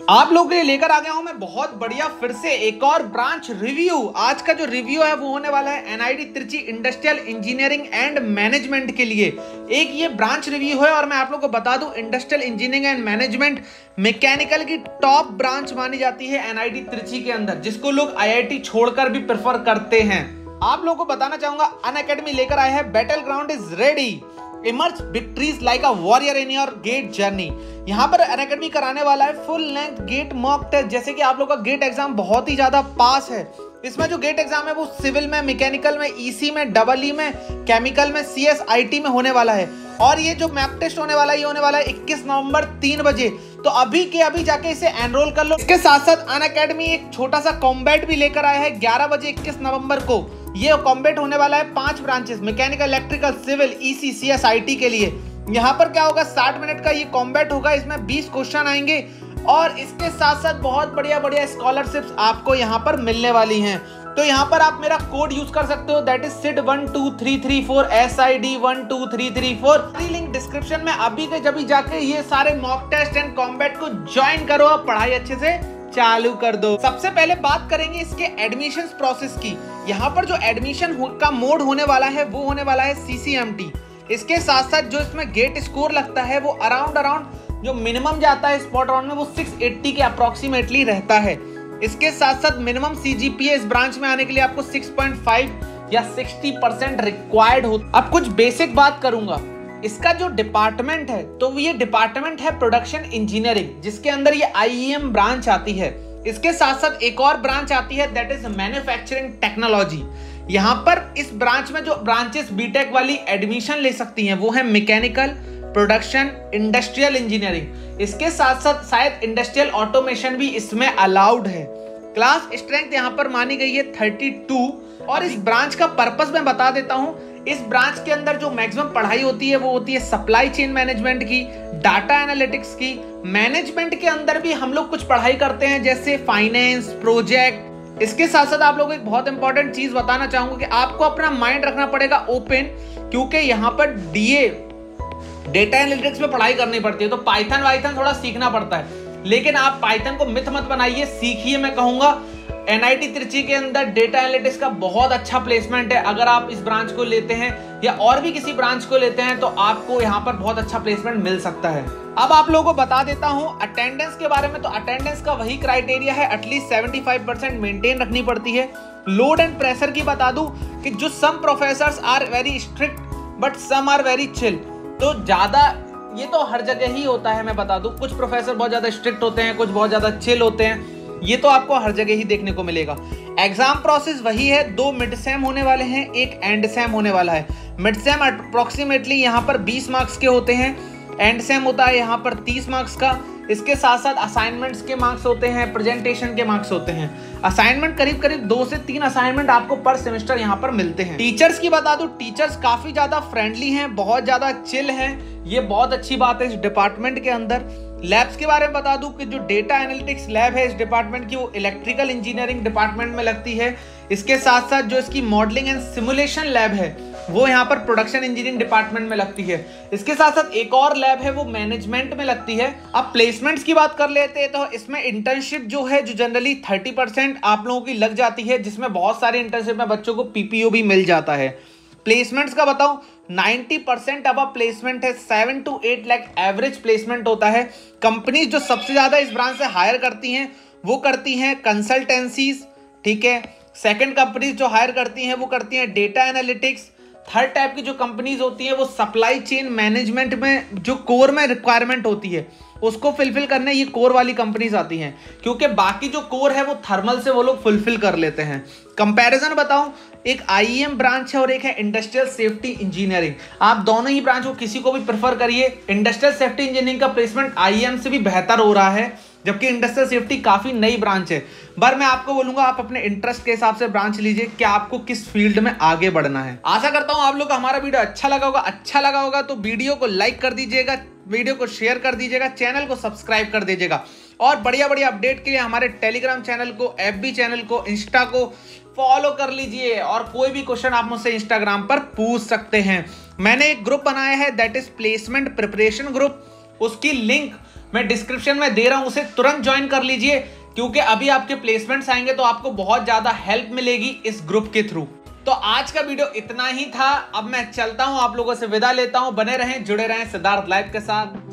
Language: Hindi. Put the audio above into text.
आप लोगों के लिए लेकर आ गया हूँ मैं बहुत बढ़िया फिर से एक और ब्रांच रिव्यू आज का जो रिव्यू है, वो होने वाला है NIT Trichy industrial engineering and management के लिए। एक ये ब्रांच रिव्यू है और मैं आप लोगों को बता दूँ industrial engineering and management mechanical की टॉप ब्रांच मानी जाती है एनआईडी त्रिची के अंदर, जिसको लोग आईआईटी छोड़कर भी प्रेफर करते हैं। आप लोगों को बताना चाहूँगा अन लेकर आए हैं battle ground is ready emerge victories like a warrior in your GATE journey यहाँ पर अकेडमी कराने वाला है full length GATE mock test जैसे कि आप लोग का गेट एग्ज़ाम बहुत ही ज़्यादा पास है। इसमें जो गेट एग्ज़ाम है, वो सिविल में मैकेनिकल में ईसी में डबल ई में केमिकल में सी एस आई टी में होने वाला है। और ये जो मैप टेस्ट होने वाला है, ये होने वाला है 21 नवंबर तीन बजे। तो अभी के अभी जाके इसे एनरोल कर लो। इसके साथ साथ अन एक छोटा सा कॉम्बैट भी लेकर आया है 11 बजे 21 नवंबर को। ये कॉम्बेट होने वाला है पाँच branches mechanical electrical civil EC C S I T के लिए। यहाँ पर क्या होगा, साठ मिनट का ये कॉम्बैट होगा, इसमें बीस क्वेश्चन आएँगे और इसके साथ साथ बहुत बढ़िया बढ़िया स्कॉलरशिप्स आपको यहाँ पर मिलने वाली हैं। तो यहाँ पर आप मेरा कोड यूज़ कर सकते हो that is SIT one two three three four S I D one two three three four link description में अभी के जब जाके ये सारे मॉक टेस्ट एंड कॉम्बैट को ज्वाइन करो और पढ़ाई अच्छे से चालू कर दो। सबसे पहले बात करेंगे इसके एडमिशन प्रोसेस की। यहाँ पर जो एडमिशन हो, का मोड होने वाला है वो होने वाला है सीसीएमटी इसके साथ साथ जो इसमें गेट स्कोर लगता है वो अराउंड अराउंड जो मिनिमम जाता है स्पॉट राउंड में वो 680 के अप्रोक्सीमेटली रहता है। इसके साथ साथ मिनिमम सीजीपीए इस ब्रांच में आने के लिए आपको 6.5 या 60 परसेंट रिक्वायर्ड हो अब कुछ बेसिक बात करूँगा। इसका जो डिपार्टमेंट है तो ये डिपार्टमेंट है प्रोडक्शन इंजीनियरिंग जिसके अंदर ये आईईएम ब्रांच आती है। इसके साथ साथ एक और ब्रांच आती है दैट इज़ मैन्युफैक्चरिंग टेक्नोलॉजी यहाँ पर इस ब्रांच में जो ब्रांचेस बीटेक वाली एडमिशन ले सकती हैं, वो है मैकेनिकल प्रोडक्शन इंडस्ट्रियल इंजीनियरिंग इसके साथ साथ शायद इंडस्ट्रियल ऑटोमेशन भी इसमें अलाउड है. क्लास स्ट्रेंथ यहाँ पर मानी गई है 32 और इस ब्रांच का पर्पस मैं बता देता हूँ इस ब्रांच के अंदर जो मैक्सिमम पढ़ाई होती है, वो होती है सप्लाई चेन मैनेजमेंट की, डाटा एनालिटिक्स की। मैनेजमेंट के अंदर भी हम लोग कुछ पढ़ाई करते हैं, जैसे फाइनेंस, प्रोजेक्ट। इसके साथ साथ आप लोगों को एक बहुत इंपॉर्टेंट चीज़ बताना चाहूँगा कि आपको अपना माइंड रखना पड़ेगा ओपन क्योंकि यहाँ पर डीए डेटा एनालिटिक्स में पढ़ाई करनी पड़ती है तो पाइथन वाइथन थोड़ा सीखना पड़ता है। लेकिन आप पाइथन को मिथ मत बनाइए, सीखिए मैं कहूँगा। एनआईटी त्रिची के अंदर डेटा एनालिटिक्स का बहुत अच्छा प्लेसमेंट है। अगर आप इस ब्रांच को लेते हैं या और भी किसी ब्रांच को लेते हैं तो आपको यहाँ पर बहुत अच्छा प्लेसमेंट मिल सकता है। अब आप लोगों को बता देता हूँ अटेंडेंस के बारे में तो अटेंडेंस का वही क्राइटेरिया है एटलीस्ट 75 परसेंट मेंटेन रखनी पड़ती है। लोड एंड प्रेशर की बता दूँ कि जो some professor are very strict but some are very chill तो ज़्यादा, ये तो हर जगह ही होता है, मैं बता दूँ। कुछ प्रोफेसर बहुत ज़्यादा स्ट्रिक्ट होते हैं, कुछ बहुत ज़्यादा चिल होते हैं। ये तो आपको हर जगह ही देखने को मिलेगा। एग्ज़ाम प्रोसेस वही है, दो मिड सेम होने वाले हैं, एक एंड सेम होने वाला है। मिड सेम अप्रोक्सीमेटली यहाँ पर 20 मार्क्स के होते हैं एंड सेम होता है यहाँ पर 30 मार्क्स का। इसके साथ साथ असाइनमेंट्स के मार्क्स होते हैं प्रेजेंटेशन के मार्क्स होते हैं। असाइनमेंट करीब करीब दो से तीन असाइनमेंट आपको पर सेमेस्टर यहाँ पर मिलते हैं। टीचर्स की बता दू टीचर्स काफ़ी ज़्यादा फ्रेंडली हैं, बहुत ज़्यादा चिल हैं। ये बहुत अच्छी बात है इस डिपार्टमेंट के अंदर। लैब्स के बारे में बता दूँ कि जो डेटा एनालिटिक्स लैब है, इस डिपार्टमेंट की वो इलेक्ट्रिकल इंजीनियरिंग डिपार्टमेंट में लगती है। इसके साथ साथ जो इसकी मॉडलिंग एंड सिमुलेशन लैब है, वो यहाँ पर प्रोडक्शन इंजीनियरिंग डिपार्टमेंट में लगती है। इसके साथ साथ एक और लैब है, वो मैनेजमेंट में लगती है। अब प्लेसमेंट्स की बात कर लेते हैं तो इसमें इंटर्नशिप जो है, जो जनरली थर्टी परसेंट आप लोगों की लग जाती है, जिसमें बहुत सारे इंटर्नशिप में बच्चों को पीपीओ भी मिल जाता है। प्लेसमेंट्स का बताऊँ 90 परसेंट अब प्लेसमेंट है, seven to eight lakh average placement होता है। कंपनी जो सबसे ज़्यादा इस ब्रांच से हायर करती हैं, वो करती हैं कंसल्टेंसीज ठीक है? सेकंड कंपनीज़ जो हायर करती हैं, वो करती हैं डेटा एनालिटिक्स थर्ड टाइप की जो कंपनीज़ होती है, वो सप्लाई चेन मैनेजमेंट में, जो कोर में रिक्वायरमेंट होती है, उसको फुलफिल करने ये कोर वाली कंपनीज़ आती हैं। क्योंकि बाकी जो कोर है, वो थर्मल से वो लोग फुलफिल कर लेते हैं। कंपैरिजन बताऊँ, एक आईएम ब्रांच है और एक है इंडस्ट्रियल सेफ्टी इंजीनियरिंग आप दोनों ही ब्रांच को किसी को भी प्रेफर करिए। इंडस्ट्रियल सेफ्टी इंजीनियरिंग का प्लेसमेंट आईएम से भी बेहतर हो रहा है। जबकि इंडस्ट्रियल सेफ्टी काफ़ी नई ब्रांच है। पर मैं आपको बोलूँगा, आप अपने इंटरेस्ट के हिसाब से ब्रांच लीजिए कि आपको किस फ़ील्ड में आगे बढ़ना है। आशा करता हूँ आप लोग हमारा वीडियो अच्छा लगा होगा। अच्छा लगा होगा तो वीडियो को लाइक कर दीजिएगा, वीडियो को शेयर कर दीजिएगा चैनल को सब्सक्राइब कर दीजिएगा। और बढ़िया बढ़िया अपडेट के लिए हमारे टेलीग्राम चैनल को एफ़ चैनल को इंस्टा को फॉलो कर लीजिए। और कोई भी क्वेश्चन आप मुझसे इंस्टाग्राम पर पूछ सकते हैं। मैंने एक ग्रुप बनाया है that is placement preparation group उसकी लिंक मैं डिस्क्रिप्शन में दे रहा हूँ, उसे तुरंत ज्वाइन कर लीजिए, क्योंकि अभी आपके प्लेसमेंट्स आएँगे तो आपको बहुत ज़्यादा हेल्प मिलेगी इस ग्रुप के थ्रू तो आज का वीडियो इतना ही था, अब मैं चलता हूँ, आप लोगों से विदा लेता हूँ, बने रहें, जुड़े रहें सिद्धार्थ लाइफ के साथ।